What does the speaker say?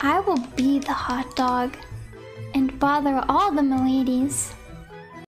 I will be the hot dog and bother all the miladies.